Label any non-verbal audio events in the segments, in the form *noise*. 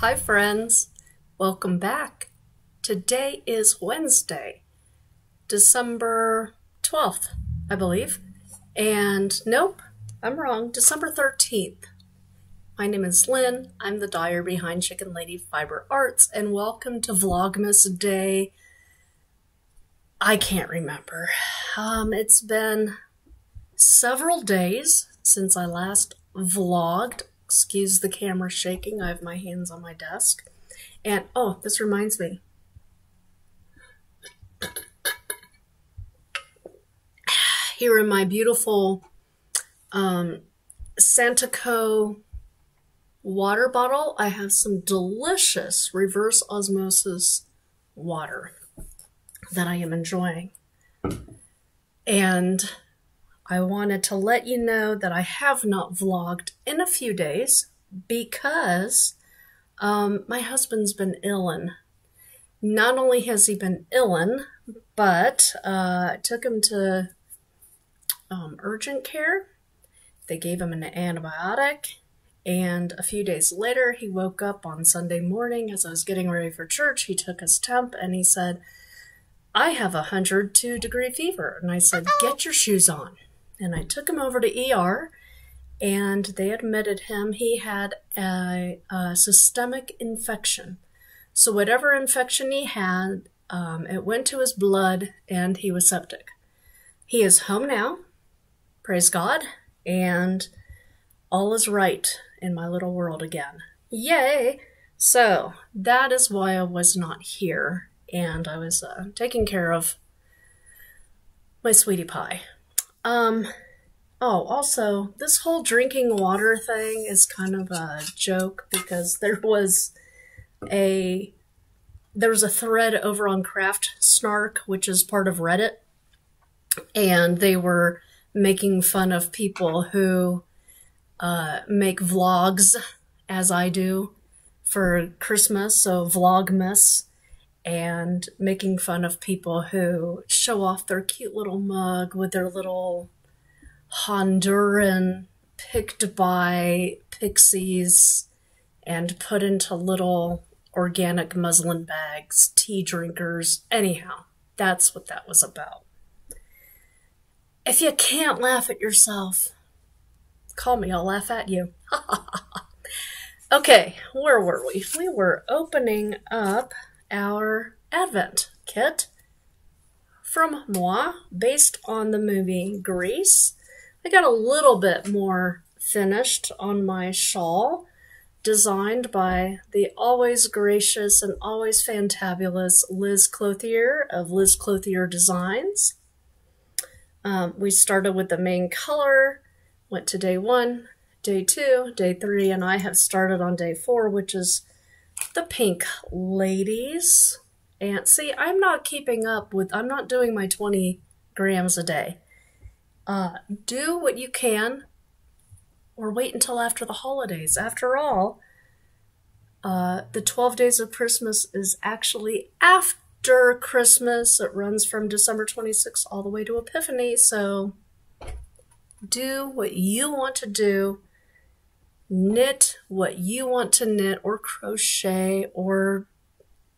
Hi, friends. Welcome back. Today is Wednesday, December 12th, I believe. And nope, I'm wrong, December 13th. My name is Lynn. I'm the dyer behind Chicken Lady Fiber Arts, and welcome to Vlogmas Day. I can't remember. Um, it's been several days since I last vlogged. Excuse the camera shaking. I have my hands on my desk. And oh, this reminds me. *sighs* Here in my beautiful um, Santoco water bottle, I have some delicious reverse osmosis water that I am enjoying. And I wanted to let you know that I have not vlogged in a few days because um, my husband's been illin. Not only has he been illin, but uh, I took him to um, urgent care. They gave him an antibiotic, and a few days later, he woke up on Sunday morning as I was getting ready for church. He took his temp and he said, I have a 102 degree fever. And I said, Get your shoes on. And I took him over to ER and they admitted him. He had a, a systemic infection. So, whatever infection he had, um, it went to his blood and he was septic. He is home now, praise God, and all is right in my little world again. Yay! So, that is why I was not here and I was uh, taking care of my sweetie pie. Um, oh, also, this whole drinking water thing is kind of a joke because *laughs* there was a there was a thread over on Craft Snark, which is part of Reddit, and they were making fun of people who uh, make vlogs, as I do, for Christmas, so Vlogmas, and making fun of people who show off their cute little mug with their little Honduran picked by pixies and put into little organic muslin bags, tea drinkers. Anyhow, that's what that was about. If you can't laugh at yourself, call me, I'll laugh at you. *laughs* okay, where were we? We were opening up our Advent kit from Moi based on the movie Grease. I got a little bit more finished on my shawl designed by the always gracious and always fantabulous Liz Clothier of Liz Clothier Designs. Um, we started with the main color, went to day one, day two, day three, and I have started on day four, which is the pink ladies. And see, I'm not keeping up with, I'm not doing my 20 grams a day. Uh, do what you can or wait until after the holidays. After all, uh, the 12 days of Christmas is actually after Christmas. It runs from December 26th all the way to Epiphany. So do what you want to do knit what you want to knit or crochet or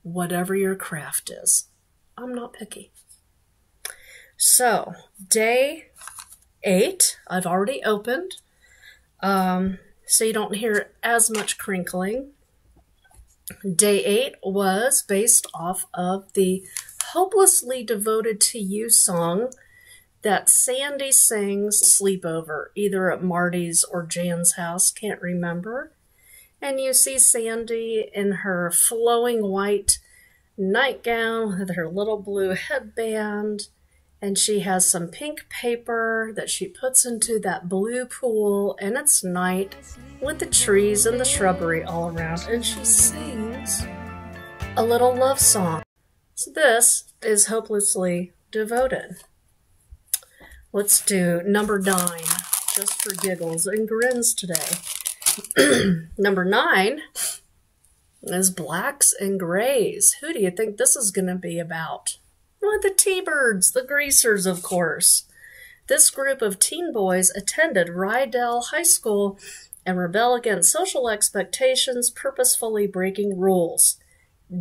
whatever your craft is. I'm not picky. So, day eight, I've already opened, um, so you don't hear as much crinkling. Day eight was based off of the Hopelessly Devoted to You song that Sandy sings sleepover, either at Marty's or Jan's house, can't remember. And you see Sandy in her flowing white nightgown with her little blue headband, and she has some pink paper that she puts into that blue pool, and it's night with the trees and the shrubbery all around, and she sings a little love song. So this is hopelessly devoted. Let's do number nine, just for giggles and grins today. *clears throat* number nine is blacks and grays. Who do you think this is going to be about? Well, the T-Birds, the greasers, of course. This group of teen boys attended Rydell High School and rebel against social expectations, purposefully breaking rules.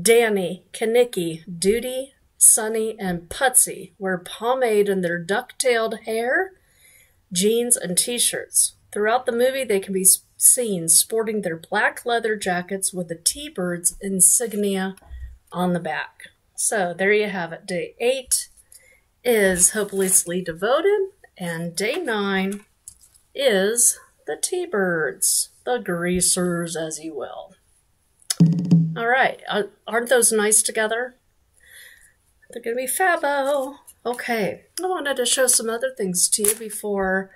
Danny, Kenickie, Doody, Sonny, and Putzie wear pomade in their duck tailed hair, jeans, and t shirts. Throughout the movie, they can be seen sporting their black leather jackets with the T Birds insignia on the back. So there you have it. Day eight is hopelessly devoted, and day nine is the T Birds, the greasers, as you will. All right, uh, aren't those nice together? They're gonna be fabo. Okay, I wanted to show some other things to you before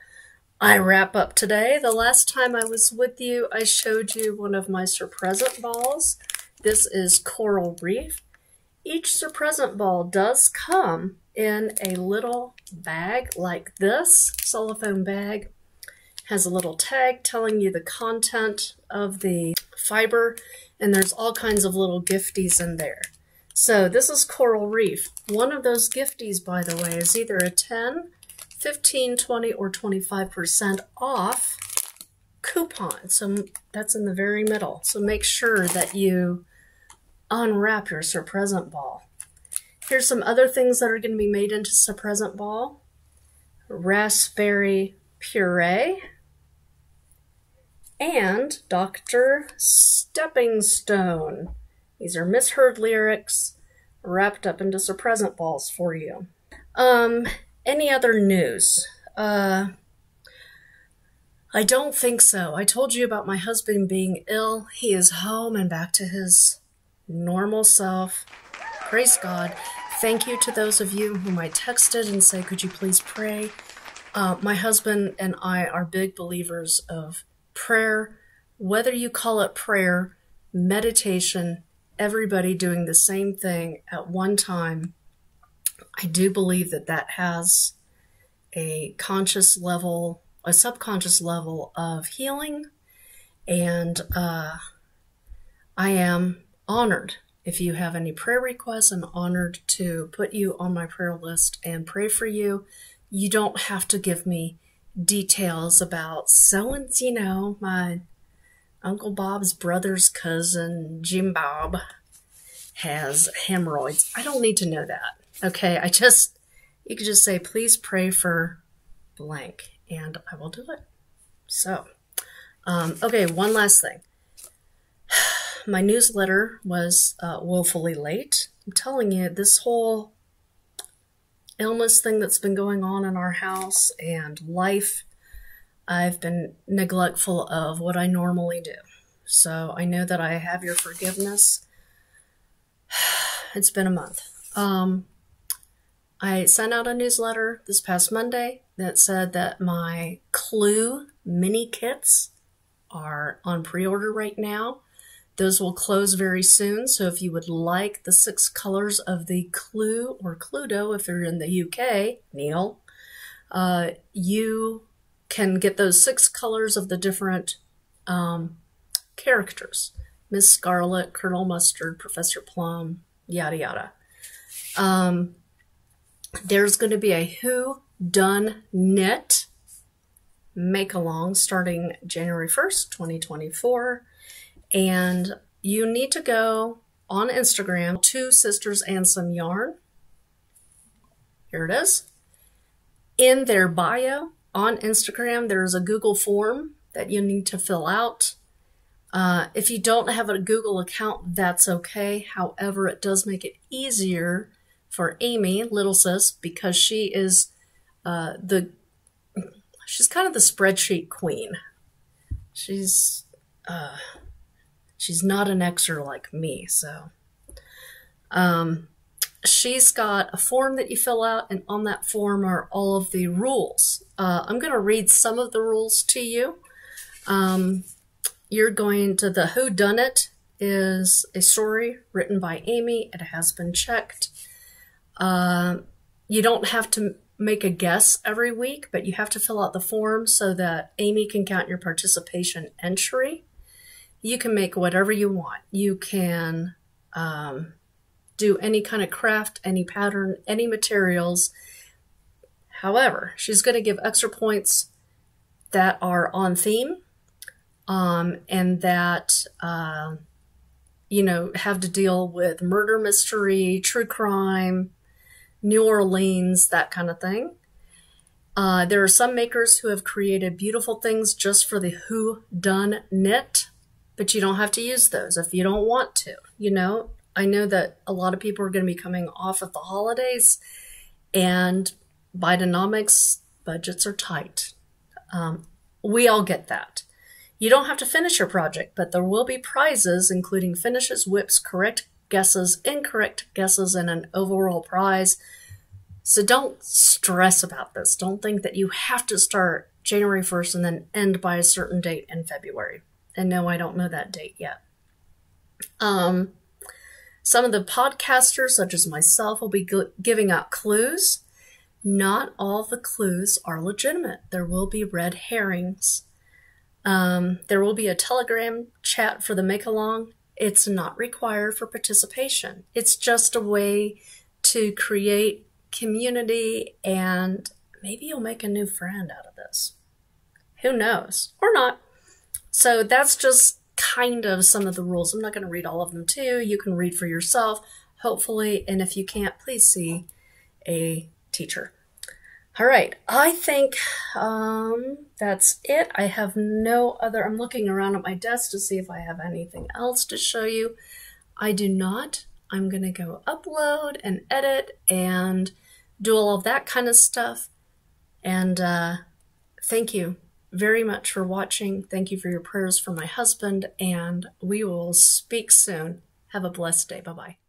I wrap up today. The last time I was with you, I showed you one of my Surpresent balls. This is Coral Reef. Each Surpresent ball does come in a little bag like this, cellophane bag. Has a little tag telling you the content of the fiber, and there's all kinds of little gifties in there. So this is Coral Reef. One of those gifties, by the way, is either a 10 15, 20, or 25% off coupon. So that's in the very middle. So make sure that you unwrap your Surpresent ball. Here's some other things that are going to be made into Surpresent ball. Raspberry puree and Dr. Stepping Stone. These are misheard lyrics wrapped up into Surpresent balls for you. Um, any other news? Uh, I don't think so. I told you about my husband being ill. He is home and back to his normal self. Praise God. Thank you to those of you whom I texted and say, could you please pray? Uh, my husband and I are big believers of prayer, whether you call it prayer, meditation, everybody doing the same thing at one time I do believe that that has a conscious level, a subconscious level of healing. And uh, I am honored if you have any prayer requests. I'm honored to put you on my prayer list and pray for you. You don't have to give me details about so and you know my Uncle Bob's brother's cousin Jim Bob has hemorrhoids. I don't need to know that. Okay, I just, you could just say, please pray for blank, and I will do it. So, um, okay, one last thing. *sighs* My newsletter was uh, woefully late. I'm telling you, this whole illness thing that's been going on in our house and life, I've been neglectful of what I normally do. So I know that I have your forgiveness. *sighs* It's been a month. Um, I sent out a newsletter this past Monday that said that my Clue mini kits are on pre order right now. Those will close very soon. So if you would like the six colors of the Clue or Cluedo, if you're in the UK, Neil, uh, you can get those six colors of the different um, characters Miss Scarlet, Colonel Mustard, Professor Plum, yada yada. Um, there's going to be a Who Done Knit make along starting January 1st, 2024. And you need to go on Instagram, Two Sisters and Some Yarn. Here it is. In their bio on Instagram, there's a Google form that you need to fill out. Uh, if you don't have a Google account, that's okay. However, it does make it easier for Amy, little sis, because she is uh, the she's kind of the spreadsheet queen. She's uh, she's not an Xer like me, so um, she's got a form that you fill out, and on that form are all of the rules. Uh, I'm going to read some of the rules to you. Um, you're going to the Who Done It is a story written by Amy. It has been checked. Uh, you don't have to make a guess every week, but you have to fill out the form so that Amy can count your participation entry. You can make whatever you want. You can um, do any kind of craft, any pattern, any materials. However, she's going to give extra points that are on theme. um, and that, uh, you know, have to deal with murder mystery, true crime, New Orleans, that kind of thing. Uh, there are some makers who have created beautiful things just for the who done knit, but you don't have to use those if you don't want to. You know, I know that a lot of people are going to be coming off of the holidays, and Bidenomics budgets are tight. Um, we all get that. You don't have to finish your project, but there will be prizes, including finishes, WIPs, correct guesses, incorrect guesses, and an overall prize. So don't stress about this. Don't think that you have to start January 1st and then end by a certain date in February. And no, I don't know that date yet. Um, some of the podcasters, such as myself, will be giving out clues. Not all the clues are legitimate. There will be red herrings. Um, there will be a Telegram chat for the make along. It's not required for participation. It's just a way to create community and maybe you'll make a new friend out of this. Who knows? Or not. So that's just kind of some of the rules. I'm not going to read all of them to you. You can read for yourself, hopefully. And if you can't, please see a teacher. All right, I think um, that's it. I have no other. I'm looking around at my desk to see if I have anything else to show you. I do not. I'm going to go upload and edit and do all of that kind of stuff. And uh, thank you very much for watching. Thank you for your prayers for my husband, and we will speak soon. Have a blessed day. Bye bye.